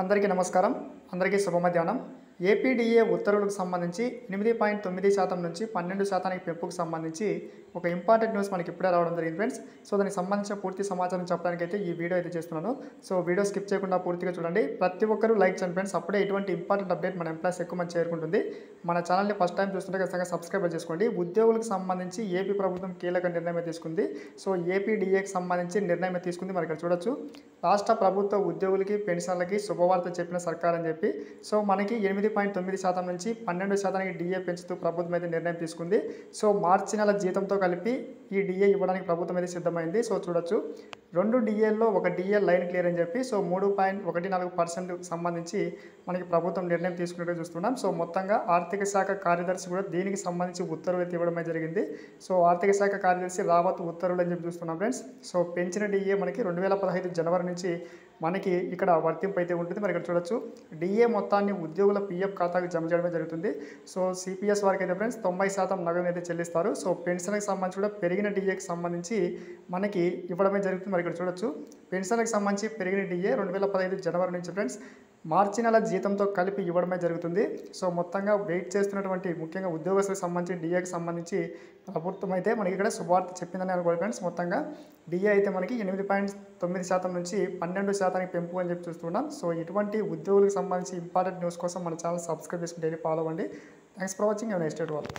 అందరికీ నమస్కారం. అందరికీ శుభ మధ్యాహ్నం ఏపీడీఏ ఉత్తర్వులకు సంబంధించి ఎనిమిది పాయింట్ తొమ్మిది శాతం నుంచి పన్నెండు శాతానికి పెంపుకు సంబంధించి ఒక ఇంపార్టెంట్ న్యూస్ మనకి ఇప్పుడే రావడం జరిగింది ఫ్రెండ్స్. సో దానికి సంబంధించిన పూర్తి సమాచారం చెప్పడానికి అయితే ఈ వీడియో అయితే చేస్తున్నాను. సో వీడియో స్కిప్ చేయకుండా పూర్తిగా చూడండి. ప్రతి ఒక్కరూ లైక్ చేయండి ఫ్రెండ్స్. అప్పుడే ఇటువంటి ఇంపార్టెంట్ అప్డేట్ మన ఎంప్లాయస్ ఎక్కువ మంది చేరుకుంటుంది. మన ఛానల్ని ఫస్ట్ టైం చూస్తుంటే ఖచ్చితంగా సబ్స్క్రైబ్ చేసుకోండి. ఉద్యోగులకు సంబంధించి ఏపీ ప్రభుత్వం కీలక నిర్ణయం తీసుకుంది. సో ఏపీడీఏకి సంబంధించి నిర్ణయం తీసుకుంది. మరి ఇక్కడ చూడొచ్చు. రాష్ట్ర ప్రభుత్వ ఉద్యోగులకి పెన్షన్లకి శుభవార్త చెప్పిన సర్కార్ అని చెప్పి. సో మనకి ఎనిమిది పాయింట్ తొమ్మిది శాతం నుంచి పన్నెండు శాతానికి డిఏ పెంచుతూ ప్రభుత్వం అయితే నిర్ణయం తీసుకుంది. సో మార్చి నెల జీతంతో కలిపి ఈ డిఏ ఇవ్వడానికి ప్రభుత్వం అయితే సిద్ధమైంది. సో చూడొచ్చు. రెండు డిఏల్లో ఒక డిఏ లైన్ క్లియర్ అని చెప్పి సో మూడు పాయింట్ ఒకటి నాలుగు పర్సెంట్ సంబంధించి మనకి ప్రభుత్వం నిర్ణయం తీసుకున్నట్టు చూస్తున్నాం. సో మొత్తంగా ఆర్థిక శాఖ కార్యదర్శి కూడా దీనికి సంబంధించి ఉత్తర్వులు అయితే ఇవ్వడమే జరిగింది. సో ఆర్థిక శాఖ కార్యదర్శి రావత్ ఉత్తర్వులు అని చెప్పి చూస్తున్నాం ఫ్రెండ్స్. సో పెంచిన డిఏ మనకి రెండు వేల పదహైదు జనవరి నుంచి మనకి ఇక్కడ వర్తింపు అయితే ఉంటుంది. మరి ఇక్కడ చూడొచ్చు. డిఏ మొత్తాన్ని ఉద్యోగుల పిఎఫ్ ఖాతాకు జమ చేయడమే జరుగుతుంది. సో సిపిఎస్ వారికి అయితే ఫ్రెండ్స్ తొంభై శాతం నగదు అయితే చెల్లిస్తారు. సో పెన్షన్కి సంబంధించి కూడా పెరిగిన డిఏకి సంబంధించి మనకి ఇవ్వడమే జరుగుతుంది. మరి ఇక్కడ చూడొచ్చు. పెన్షన్కి సంబంధించి పెరిగిన డిఏ రెండు వేల పదహైదు జనవరి నుంచి ఫ్రెండ్స్ మార్చి నెల జీతంతో కలిపి ఇవ్వడమే జరుగుతుంది. సో మొత్తంగా వెయిట్ చేస్తున్నటువంటి ముఖ్యంగా ఉద్యోగస్తులకు సంబంధించి డిఏకి సంబంధించి ప్రభుత్వం అయితే మనకి ఇక్కడ శుభార్త చెప్పిందని అనుకోవాలి ఫ్రెండ్స్ మొత్తంగా డిఏ అయితే మనకి ఎనిమిది పాయింట్ తొమ్మిది శాతం నుంచి పన్నెండు శాతానికి పెంపు అని చెప్పి చూస్తున్నాం. సో ఇటువంటి ఉద్యోగులకు సంబంధించి ఇంపార్టెంట్ న్యూస్ కోసం మన ఛానల్ సబ్స్క్రైబ్ చేసుకుని డైలీ ఫాలో అవ్వండి. Thanks for watching. నెక్స్ట్ వాళ్ళు